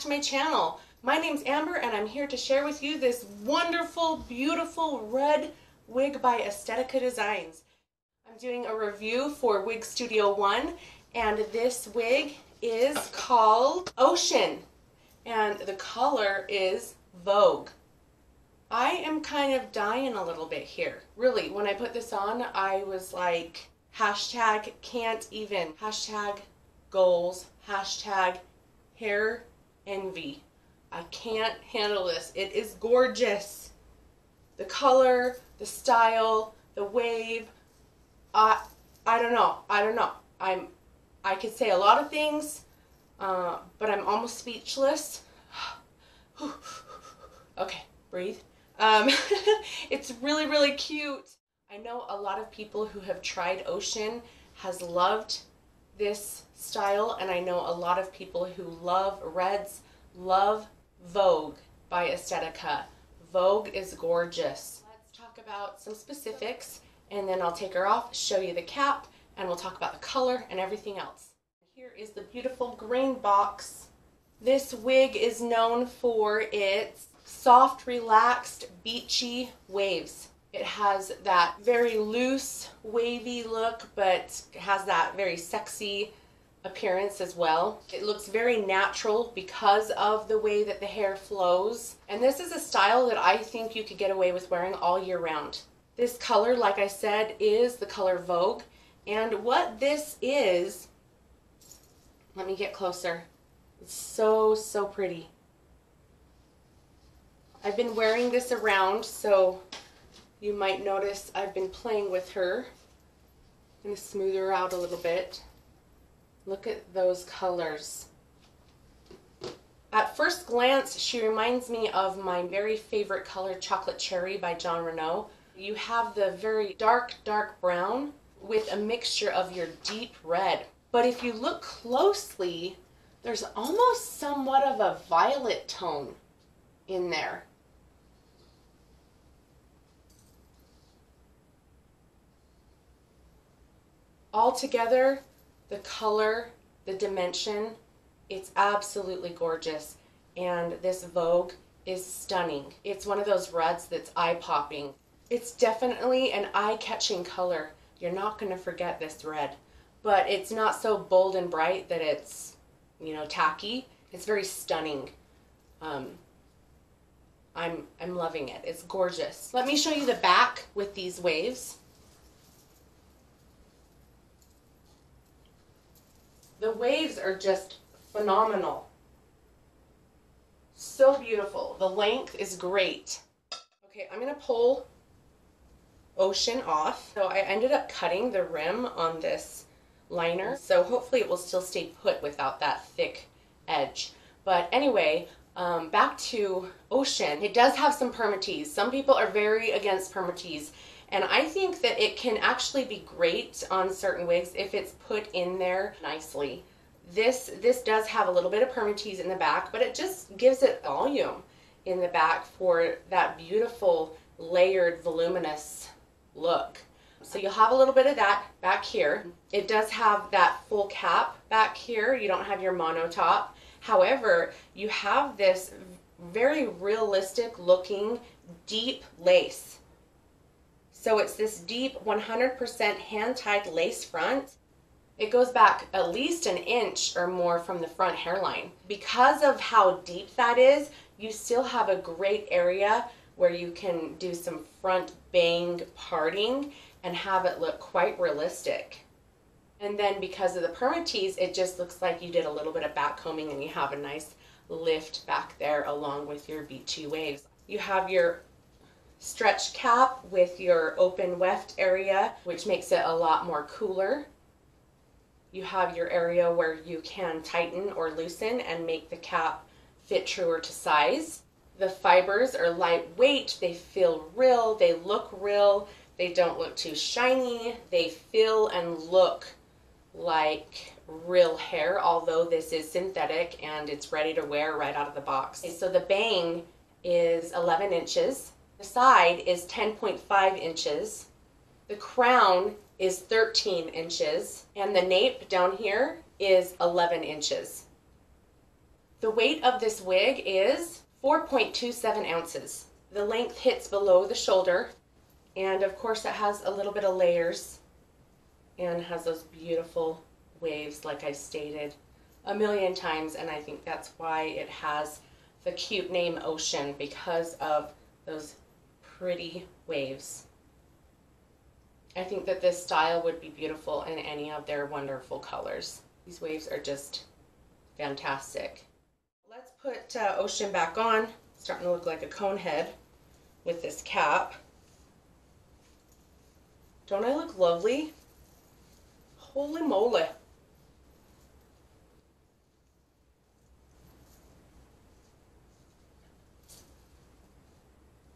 to my channel. My name's Amber and I'm here to share with you this wonderful, beautiful red wig by Estetica Designs. I'm doing a review for Wig Studio One and this wig is called Ocean and the color is Vogue. I am kind of dying a little bit here. Really, when I put this on, I was like, hashtag can't even, hashtag goals, hashtag hair envy. I can't handle this. It is gorgeous. The color, the style, the wave. I I don't know. I don't know. I'm I could say a lot of things, uh, but I'm almost speechless. okay, breathe. Um, it's really really cute. I know a lot of people who have tried Ocean has loved this style and I know a lot of people who love reds love Vogue by Estetica. Vogue is gorgeous. Let's talk about some specifics and then I'll take her off, show you the cap, and we'll talk about the color and everything else. Here is the beautiful green box. This wig is known for its soft, relaxed, beachy waves. It has that very loose, wavy look, but has that very sexy appearance as well. It looks very natural because of the way that the hair flows. And this is a style that I think you could get away with wearing all year round. This color, like I said, is the color Vogue. And what this is, let me get closer. It's so, so pretty. I've been wearing this around, so you might notice I've been playing with her. I'm going to smooth her out a little bit. Look at those colors. At first glance, she reminds me of my very favorite color, Chocolate Cherry by Jon Renau. You have the very dark, dark brown with a mixture of your deep red. But if you look closely, there's almost somewhat of a violet tone in there. All together, the color, the dimension, it's absolutely gorgeous. And this Vogue is stunning. It's one of those reds that's eye-popping. It's definitely an eye-catching color. You're not going to forget this red. But it's not so bold and bright that it's, you know, tacky. It's very stunning. Um, I'm, I'm loving it. It's gorgeous. Let me show you the back with these waves. The waves are just phenomenal. So beautiful. The length is great. Okay, I'm going to pull Ocean off. So I ended up cutting the rim on this liner. So hopefully it will still stay put without that thick edge. But anyway, um, back to Ocean. It does have some permatease. Some people are very against permatease. And I think that it can actually be great on certain wigs if it's put in there nicely. This, this does have a little bit of permatease in the back, but it just gives it volume in the back for that beautiful layered voluminous look. So you'll have a little bit of that back here. It does have that full cap back here. You don't have your mono top. However, you have this very realistic looking deep lace so it's this deep 100% hand-tied lace front. It goes back at least an inch or more from the front hairline. Because of how deep that is, you still have a great area where you can do some front bang parting and have it look quite realistic. And then because of the permatease, it just looks like you did a little bit of back combing and you have a nice lift back there along with your beachy waves. You have your stretch cap with your open weft area, which makes it a lot more cooler. You have your area where you can tighten or loosen and make the cap fit truer to size. The fibers are lightweight, they feel real, they look real, they don't look too shiny, they feel and look like real hair, although this is synthetic and it's ready to wear right out of the box. So the bang is 11 inches the side is 10.5 inches. The crown is 13 inches. And the nape down here is 11 inches. The weight of this wig is 4.27 ounces. The length hits below the shoulder, and of course, it has a little bit of layers and has those beautiful waves, like I stated a million times, and I think that's why it has the cute name Ocean because of those pretty waves. I think that this style would be beautiful in any of their wonderful colors. These waves are just fantastic. Let's put uh, Ocean back on. It's starting to look like a cone head with this cap. Don't I look lovely? Holy moly.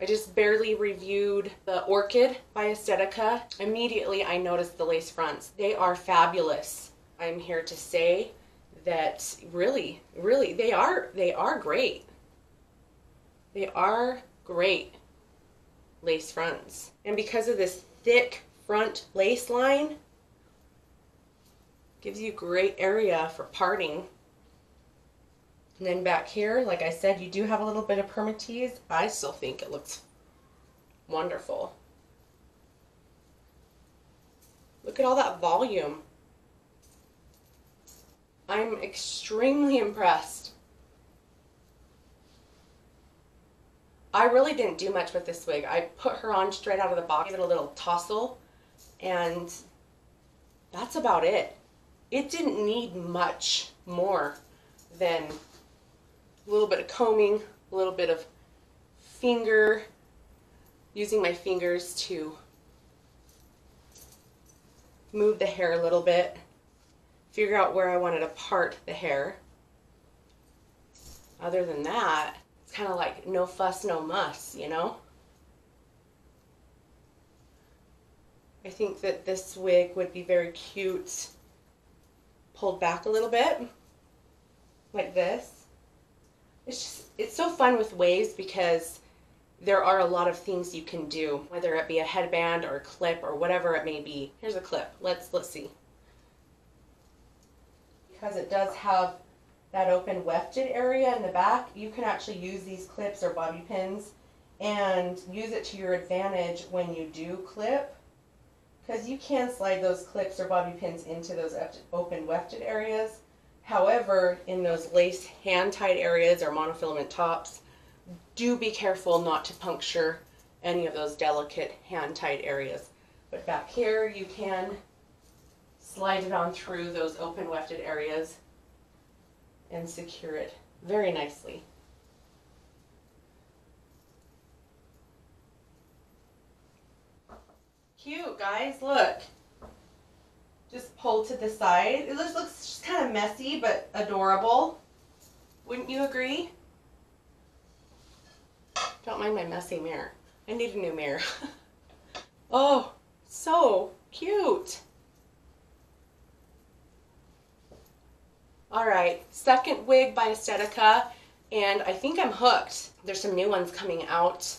I just barely reviewed the Orchid by Estetica. Immediately I noticed the lace fronts. They are fabulous. I'm here to say that really, really, they are, they are great. They are great lace fronts. And because of this thick front lace line, gives you great area for parting. And then back here, like I said, you do have a little bit of permatease. I still think it looks wonderful. Look at all that volume. I'm extremely impressed. I really didn't do much with this wig. I put her on straight out of the box, gave it a little tousle, and that's about it. It didn't need much more than a little bit of combing, a little bit of finger, using my fingers to move the hair a little bit, figure out where I wanted to part the hair. Other than that, it's kind of like no fuss, no muss, you know? I think that this wig would be very cute pulled back a little bit, like this it's just it's so fun with waves because there are a lot of things you can do, whether it be a headband or a clip or whatever it may be. Here's a clip. Let's let's see. Because it does have that open wefted area in the back, you can actually use these clips or bobby pins and use it to your advantage when you do clip because you can slide those clips or bobby pins into those open wefted areas However, in those lace hand-tied areas or monofilament tops, do be careful not to puncture any of those delicate hand-tied areas. But back here, you can slide it on through those open wefted areas and secure it very nicely. Cute, guys, look just pull to the side. It looks, looks just kind of messy, but adorable. Wouldn't you agree? Don't mind my messy mirror. I need a new mirror. oh, so cute. All right, second wig by Estetica, and I think I'm hooked. There's some new ones coming out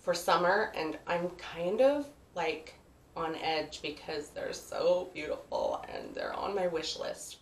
for summer, and I'm kind of like on edge because they're so beautiful and they're on my wish list.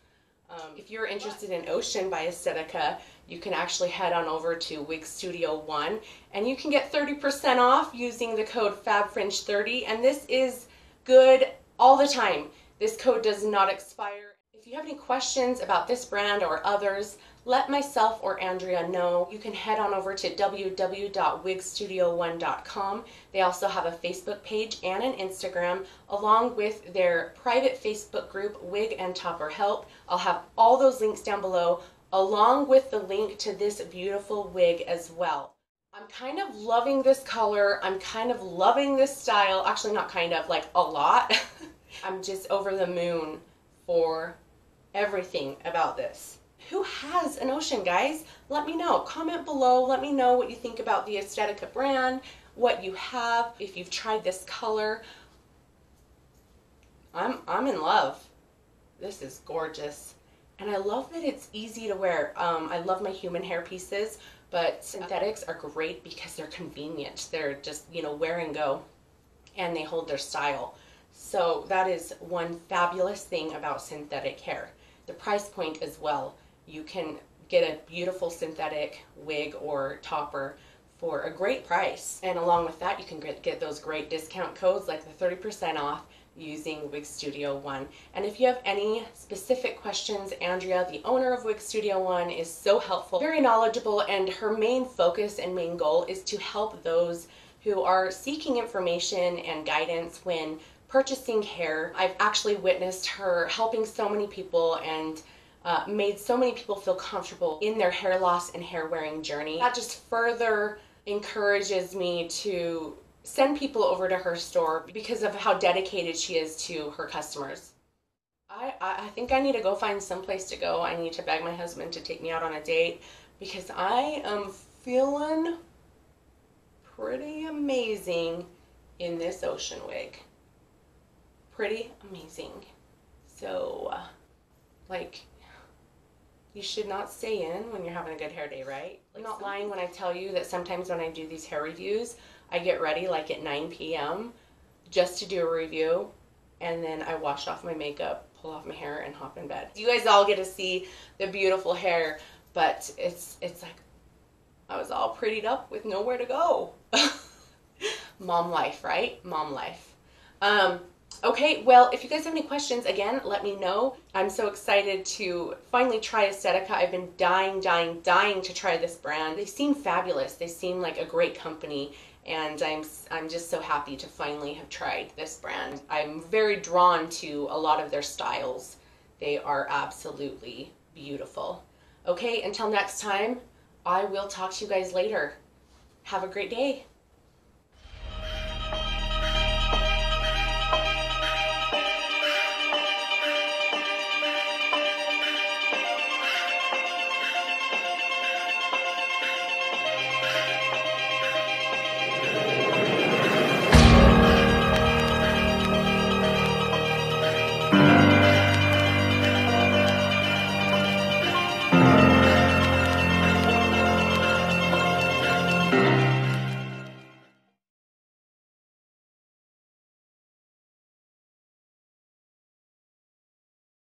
Um, if you're interested in Ocean by Estetica, you can actually head on over to Wig Studio One and you can get 30% off using the code FabFringe30 and this is good all the time. This code does not expire. If you have any questions about this brand or others, let myself or Andrea know. You can head on over to www.wigstudio1.com. They also have a Facebook page and an Instagram, along with their private Facebook group, Wig and Topper Help. I'll have all those links down below, along with the link to this beautiful wig as well. I'm kind of loving this color. I'm kind of loving this style. Actually, not kind of, like a lot. I'm just over the moon for everything about this who has an ocean, guys? Let me know. Comment below. Let me know what you think about the Estetica brand, what you have, if you've tried this color. I'm, I'm in love. This is gorgeous. And I love that it's easy to wear. Um, I love my human hair pieces, but synthetics are great because they're convenient. They're just, you know, wear and go, and they hold their style. So that is one fabulous thing about synthetic hair. The price point as well you can get a beautiful synthetic wig or topper for a great price. And along with that, you can get those great discount codes like the 30% off using Wig Studio One. And if you have any specific questions, Andrea, the owner of Wig Studio One, is so helpful, very knowledgeable, and her main focus and main goal is to help those who are seeking information and guidance when purchasing hair. I've actually witnessed her helping so many people and uh, made so many people feel comfortable in their hair loss and hair wearing journey. That just further encourages me to send people over to her store because of how dedicated she is to her customers. I, I think I need to go find some place to go. I need to beg my husband to take me out on a date because I am feeling pretty amazing in this ocean wig. Pretty amazing. So, uh, like, you should not stay in when you're having a good hair day, right? I'm not lying when I tell you that sometimes when I do these hair reviews, I get ready like at 9 p.m. just to do a review, and then I wash off my makeup, pull off my hair, and hop in bed. You guys all get to see the beautiful hair, but it's it's like I was all prettied up with nowhere to go. Mom life, right? Mom life. Um, Okay, well, if you guys have any questions, again, let me know. I'm so excited to finally try Estetica. I've been dying, dying, dying to try this brand. They seem fabulous. They seem like a great company, and I'm I'm just so happy to finally have tried this brand. I'm very drawn to a lot of their styles. They are absolutely beautiful. Okay, until next time, I will talk to you guys later. Have a great day.